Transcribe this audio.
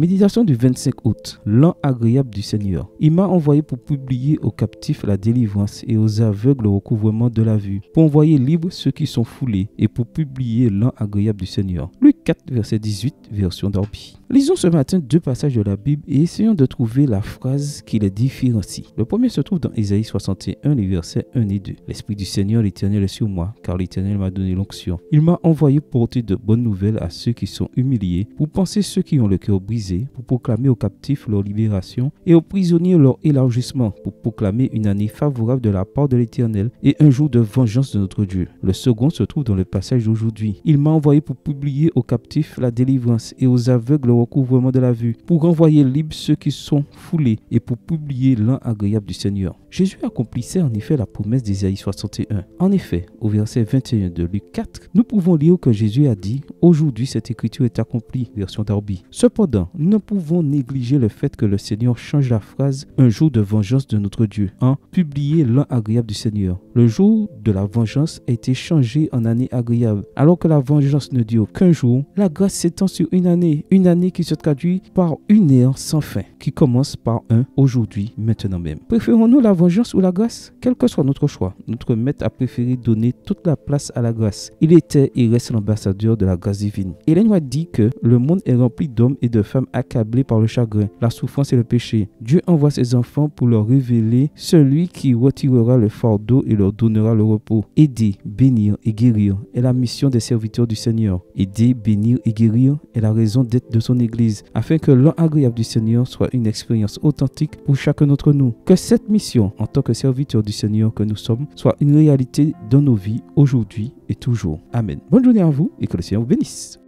Méditation du 25 août. L'an agréable du Seigneur. Il m'a envoyé pour publier aux captifs la délivrance et aux aveugles le recouvrement de la vue, pour envoyer libres ceux qui sont foulés et pour publier l'an agréable du Seigneur. Luc 4, verset 18, version d'Orbi. Lisons ce matin deux passages de la Bible et essayons de trouver la phrase qui les différencie. Le premier se trouve dans Ésaïe 61, les versets 1 et 2. L'Esprit du Seigneur, l'Éternel, est sur moi, car l'Éternel m'a donné l'onction. Il m'a envoyé porter de bonnes nouvelles à ceux qui sont humiliés, pour penser ceux qui ont le cœur brisé, pour proclamer aux captifs leur libération et aux prisonniers leur élargissement, pour proclamer une année favorable de la part de l'Éternel et un jour de vengeance de notre Dieu. Le second se trouve dans le passage d'aujourd'hui. Il m'a envoyé pour publier aux captifs la délivrance et aux aveugles recouvrement de la vue, pour renvoyer libres ceux qui sont foulés et pour publier l'an agréable du Seigneur. Jésus accomplissait en effet la promesse d'Ésaïe 61. En effet, au verset 21 de Luc 4, nous pouvons lire que Jésus a dit Aujourd'hui cette écriture est accomplie, version Darby. Cependant, nous ne pouvons négliger le fait que le Seigneur change la phrase un jour de vengeance de notre Dieu en publier l'an agréable du Seigneur. Le jour de la vengeance a été changé en année agréable. Alors que la vengeance ne dure qu'un jour, la grâce s'étend sur une année, une année qui se traduit par une ère sans fin, qui commence par un aujourd'hui, maintenant même. Préférons-nous la vengeance ou la grâce Quel que soit notre choix, notre maître a préféré donner toute la place à la grâce. Il était et reste l'ambassadeur de la grâce divine. Hélène White dit que le monde est rempli d'hommes et de femmes accablés par le chagrin, la souffrance et le péché. Dieu envoie ses enfants pour leur révéler celui qui retirera le fardeau et leur donnera le repos. Aider, bénir et guérir est la mission des serviteurs du Seigneur. Aider, bénir et guérir est la raison d'être de son Église, afin que l'an agréable du Seigneur soit une expérience authentique pour chacun d'entre nous. Que cette mission, en tant que serviteurs du Seigneur que nous sommes, soit une réalité dans nos vies aujourd'hui et toujours. Amen. Bonne journée à vous et que le Seigneur vous bénisse.